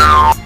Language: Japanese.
Ow!